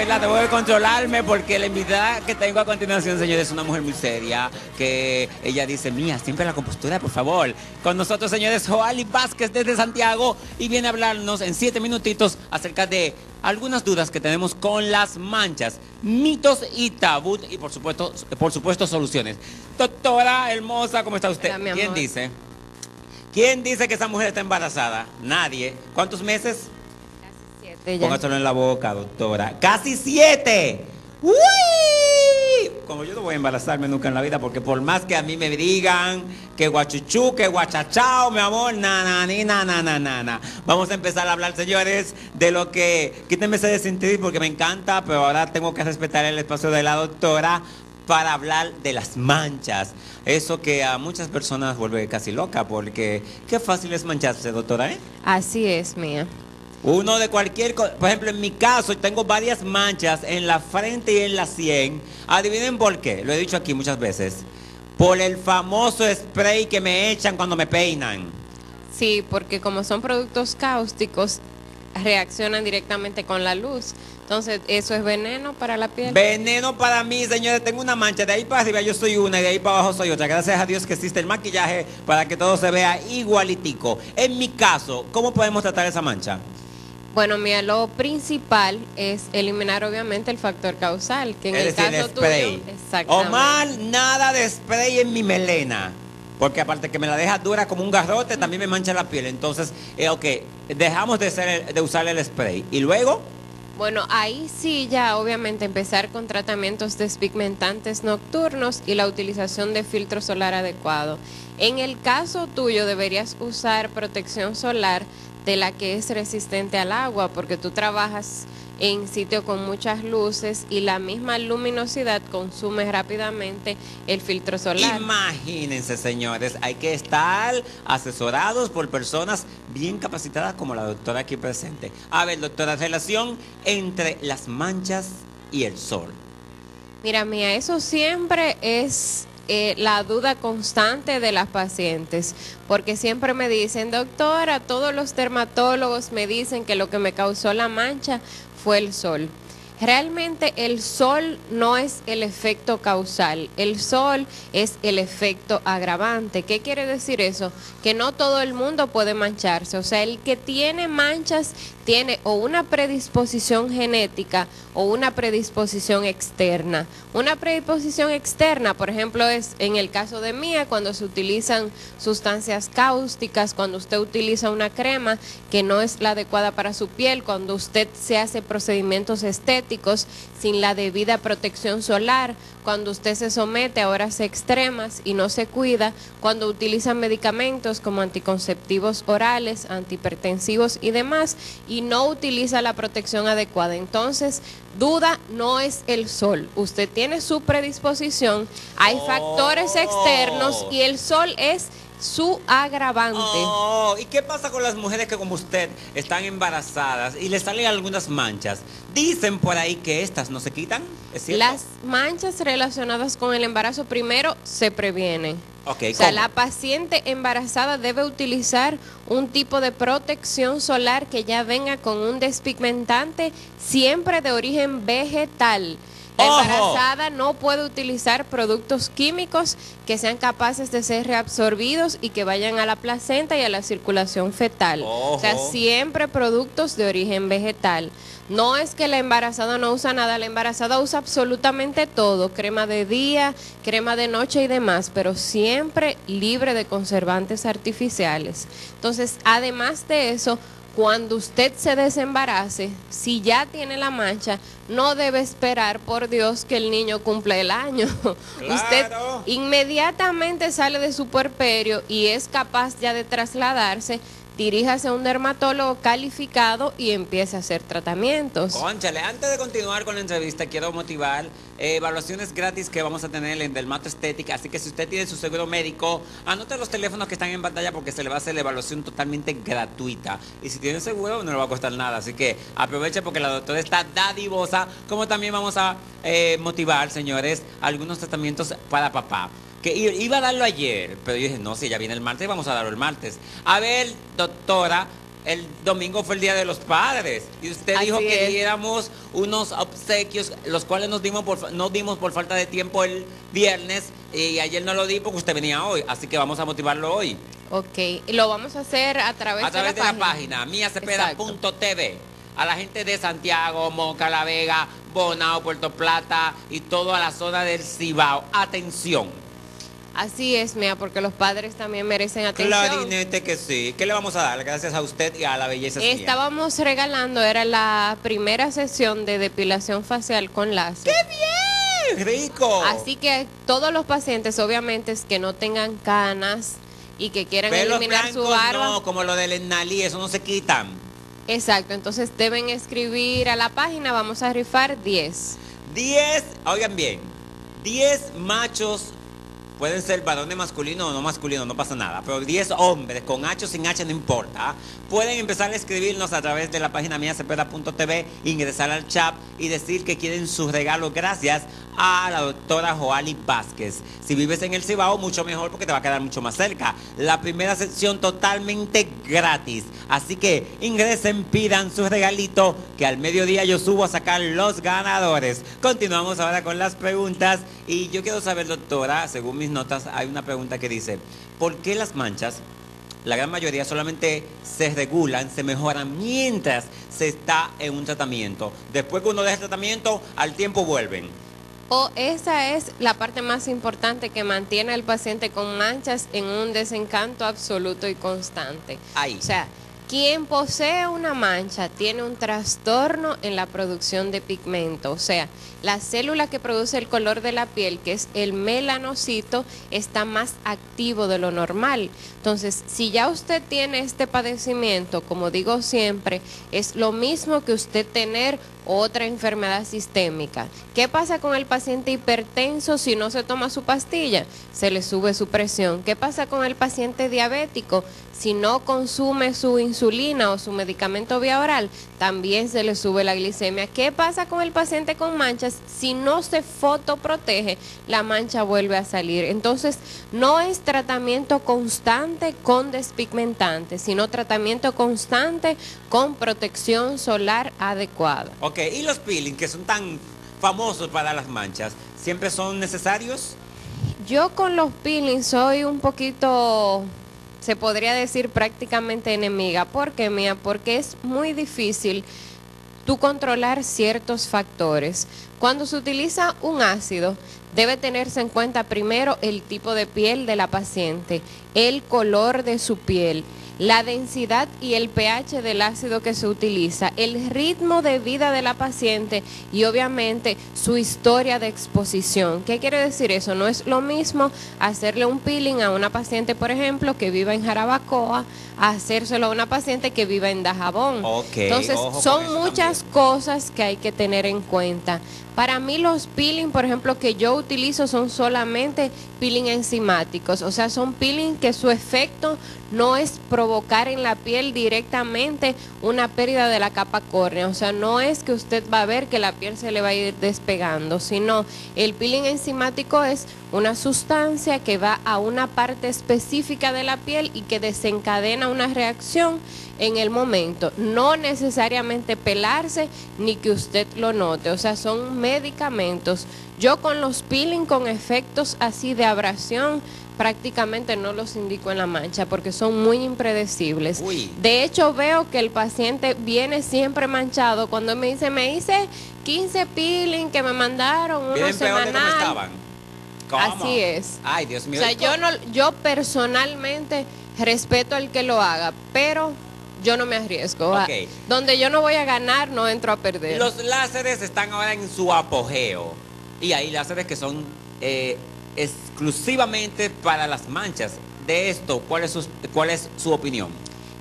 verdad. Debo de controlarme porque la invitada que tengo a continuación, señores, es una mujer muy seria. Que ella dice, mía, siempre la compostura, por favor. Con nosotros, señores, Joali Vázquez desde Santiago y viene a hablarnos en siete minutitos acerca de algunas dudas que tenemos con las manchas, mitos y tabú y por supuesto, por supuesto soluciones. Doctora hermosa, ¿cómo está usted? Hola, ¿Quién dice? ¿Quién dice que esa mujer está embarazada? Nadie. ¿Cuántos meses? Ya. Póngaselo en la boca, doctora. ¡Casi siete! ¡Uy! Como yo no voy a embarazarme nunca en la vida, porque por más que a mí me digan que guachuchú, que guachachao, mi amor, na, na, ni, na, na, na, na, na. Vamos a empezar a hablar, señores, de lo que... Quítenme ese de sentir porque me encanta, pero ahora tengo que respetar el espacio de la doctora para hablar de las manchas. Eso que a muchas personas vuelve casi loca, porque qué fácil es mancharse, doctora, ¿eh? Así es, mía. Uno de cualquier cosa, por ejemplo, en mi caso tengo varias manchas en la frente y en la sien. Adivinen por qué, lo he dicho aquí muchas veces. Por el famoso spray que me echan cuando me peinan. Sí, porque como son productos cáusticos, reaccionan directamente con la luz. Entonces, eso es veneno para la piel. Veneno para mí, señores, tengo una mancha. De ahí para arriba yo soy una y de ahí para abajo soy otra. Gracias a Dios que existe el maquillaje para que todo se vea igualitico. En mi caso, ¿cómo podemos tratar esa mancha? Bueno, mira, lo principal es eliminar obviamente el factor causal, que en Es el decir, caso spray. tuyo, exactamente. Omar, nada de spray en mi melena. Porque aparte que me la deja dura como un garrote, también me mancha la piel. Entonces, eh, ok, dejamos de, ser, de usar el spray. Y luego, Bueno, ahí sí ya obviamente empezar con tratamientos despigmentantes nocturnos y la utilización de filtro solar adecuado. En el caso tuyo deberías usar protección solar de la que es resistente al agua porque tú trabajas en sitio con muchas luces y la misma luminosidad consume rápidamente el filtro solar. imagínense, señores, hay que estar asesorados por personas bien capacitadas como la doctora aquí presente. A ver, doctora, relación entre las manchas y el sol. Mira, mía, eso siempre es eh, la duda constante de las pacientes, porque siempre me dicen, doctora, todos los dermatólogos me dicen que lo que me causó la mancha fue el sol. Realmente el sol no es el efecto causal, el sol es el efecto agravante. ¿Qué quiere decir eso? Que no todo el mundo puede mancharse, o sea, el que tiene manchas tiene o una predisposición genética o una predisposición externa. Una predisposición externa, por ejemplo, es en el caso de mía, cuando se utilizan sustancias cáusticas, cuando usted utiliza una crema que no es la adecuada para su piel, cuando usted se hace procedimientos estéticos sin la debida protección solar, cuando usted se somete a horas extremas y no se cuida, cuando utiliza medicamentos como anticonceptivos orales, antihipertensivos y demás, y no utiliza la protección adecuada. Entonces, duda no es el sol. Usted tiene su predisposición, hay factores externos y el sol es su agravante. Oh, ¿y qué pasa con las mujeres que como usted están embarazadas y les salen algunas manchas? Dicen por ahí que estas no se quitan, ¿es cierto? Las manchas relacionadas con el embarazo primero se previenen. Ok, O sea, ¿cómo? la paciente embarazada debe utilizar un tipo de protección solar que ya venga con un despigmentante siempre de origen vegetal. La Ojo. embarazada no puede utilizar productos químicos que sean capaces de ser reabsorbidos y que vayan a la placenta y a la circulación fetal. O sea, siempre productos de origen vegetal. No es que la embarazada no usa nada, la embarazada usa absolutamente todo, crema de día, crema de noche y demás, pero siempre libre de conservantes artificiales. Entonces, además de eso, cuando usted se desembarace, si ya tiene la mancha, no debe esperar, por Dios, que el niño cumpla el año. Usted inmediatamente sale de su puerperio y es capaz ya de trasladarse, diríjase a un dermatólogo calificado y empiece a hacer tratamientos. Conchale, antes de continuar con la entrevista, quiero motivar eh, evaluaciones gratis que vamos a tener en Dermato Estética. Así que si usted tiene su seguro médico, anote los teléfonos que están en pantalla porque se le va a hacer la evaluación totalmente gratuita. Y si tiene seguro, no le va a costar nada. Así que aproveche porque la doctora está dadivosa. Como también vamos a eh, motivar, señores, algunos tratamientos para papá. Que iba a darlo ayer, pero yo dije, no, si ya viene el martes, vamos a darlo el martes. A ver, doctora, el domingo fue el Día de los Padres y usted Así dijo que es. diéramos unos obsequios, los cuales nos dimos por, no dimos por falta de tiempo el viernes y ayer no lo di porque usted venía hoy, así que vamos a motivarlo hoy. Ok, y lo vamos a hacer a través, A través de la página miacepeda.tv. A la gente de Santiago, Moca, La Vega, Bonao, Puerto Plata y toda la zona del Cibao. Atención. Así es, Mía, porque los padres también merecen atención. Clarinete que sí. ¿Qué le vamos a dar? Gracias a usted y a la belleza mía. Estábamos regalando, era la primera sesión de depilación facial con láser. ¡Qué rico! Así que todos los pacientes, obviamente, es que no tengan canas y que quieran eliminar su blancos barba. no, como lo del Nalí, eso no se quitan. Exacto, entonces deben escribir a la página, vamos a rifar 10. 10, oigan bien, 10 machos, pueden ser varones masculinos o no masculinos, no pasa nada, pero 10 hombres, con H o sin H, no importa, pueden empezar a escribirnos a través de la página mía cepeda.tv, ingresar al chat y decir que quieren sus regalos gracias a la doctora Joali Vázquez. Si vives en el Cibao, mucho mejor porque te va a quedar mucho más cerca. La primera sección totalmente gratis. Así que ingresen, pidan su regalito, que al mediodía yo subo a sacar los ganadores. Continuamos ahora con las preguntas. Y yo quiero saber, doctora, según mis notas, hay una pregunta que dice, ¿por qué las manchas la gran mayoría solamente se regulan, se mejoran mientras se está en un tratamiento. Después que uno deja el tratamiento, al tiempo vuelven. O esa es la parte más importante que mantiene al paciente con manchas en un desencanto absoluto y constante. Ahí. O sea, quien posee una mancha tiene un trastorno en la producción de pigmento. O sea, la célula que produce el color de la piel, que es el melanocito, está más activo de lo normal. Entonces, si ya usted tiene este padecimiento, como digo siempre, es lo mismo que usted tener otra enfermedad sistémica. ¿Qué pasa con el paciente hipertenso si no se toma su pastilla? Se le sube su presión. ¿Qué pasa con el paciente diabético? Si no consume su insulina o su medicamento vía oral, también se le sube la glicemia. ¿Qué pasa con el paciente con manchas? Si no se fotoprotege, la mancha vuelve a salir. Entonces, no es tratamiento constante con despigmentantes, sino tratamiento constante con protección solar adecuada. Y los peelings que son tan famosos para las manchas, ¿siempre son necesarios? Yo con los peelings soy un poquito, se podría decir prácticamente enemiga. ¿Por qué, mía? Porque es muy difícil tú controlar ciertos factores. Cuando se utiliza un ácido, debe tenerse en cuenta primero el tipo de piel de la paciente, el color de su piel, la densidad y el pH del ácido que se utiliza, el ritmo de vida de la paciente y obviamente su historia de exposición. ¿Qué quiere decir eso? No es lo mismo hacerle un peeling a una paciente, por ejemplo, que viva en Jarabacoa, a hacérselo a una paciente que viva en Dajabón. Entonces, son muchas también. cosas que hay que tener en cuenta. Para mí los peeling, por ejemplo, que yo utilizo son solamente peeling enzimáticos, o sea, son peeling que su efecto no es provocar en la piel directamente una pérdida de la capa córnea, o sea, no es que usted va a ver que la piel se le va a ir despegando, sino el peeling enzimático es una sustancia que va a una parte específica de la piel y que desencadena una reacción en el momento, no necesariamente pelarse ni que usted lo note, o sea, son medicamentos. Yo con los peeling con efectos así de abrasión prácticamente no los indico en la mancha porque son muy impredecibles. Uy. De hecho, veo que el paciente viene siempre manchado cuando me dice, me hice 15 peeling que me mandaron uno Vienen peor de estaban. ¿Cómo? Así es. Ay, Dios O mío. sea, ¿y yo no, yo personalmente respeto al que lo haga, pero yo no me arriesgo. A- Ok. Donde yo no voy a ganar, no entro a perder. Los láseres están ahora en su apogeo. Y hay láseres que son eh, exclusivamente para las manchas. De esto, ¿cuál es, su, ¿cuál es su opinión?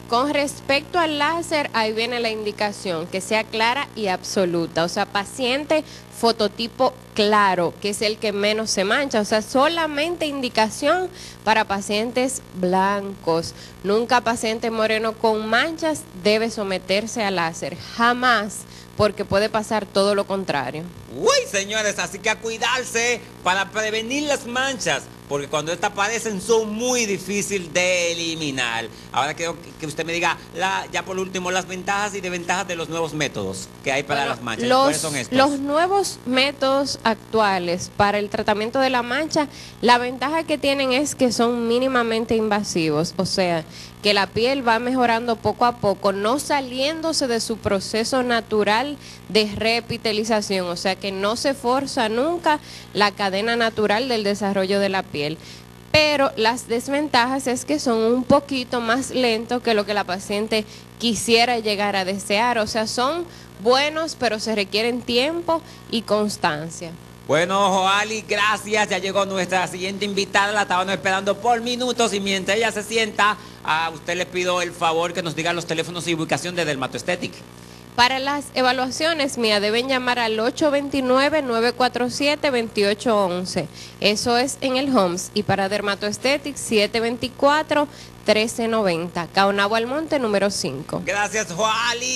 Con respecto al láser, ahí viene la indicación, que sea clara y absoluta. O sea, paciente fototipo claro, que es el que menos se mancha. O sea, solamente indicación para pacientes blancos. Nunca paciente moreno con manchas debe someterse al láser. Jamás, porque puede pasar todo lo contrario. Uy, señores, así que a cuidarse para prevenir las manchas. porque cuando estas padecen son muy difíciles de eliminar. Ahora quiero que usted me diga, la, ya por último, las ventajas y desventajas de los nuevos métodos que hay para las manchas. Los, ¿Cuáles son estos? Los nuevos métodos actuales para el tratamiento de la mancha, la ventaja que tienen es que son mínimamente invasivos, o sea, que la piel va mejorando poco a poco, no saliéndose de su proceso natural de repitalización, o sea que no se forza nunca la cadena natural del desarrollo de la piel. Pero las desventajas es que son un poquito más lentos que lo que la paciente quisiera llegar a desear, o sea, son buenos, pero se requieren tiempo y constancia. Bueno, Joali, gracias. Ya llegó nuestra siguiente invitada. La estaban esperando por minutos y mientras ella se sienta, a usted le pido el favor que nos diga los teléfonos y ubicación de Dermatoesthetic. Para las evaluaciones, mía, deben llamar al 829-947-2811. Eso es en el Homes. Y para Dermatoesthetic, 724-1390. Caonabo Almonte, número 5. Gracias, Joali.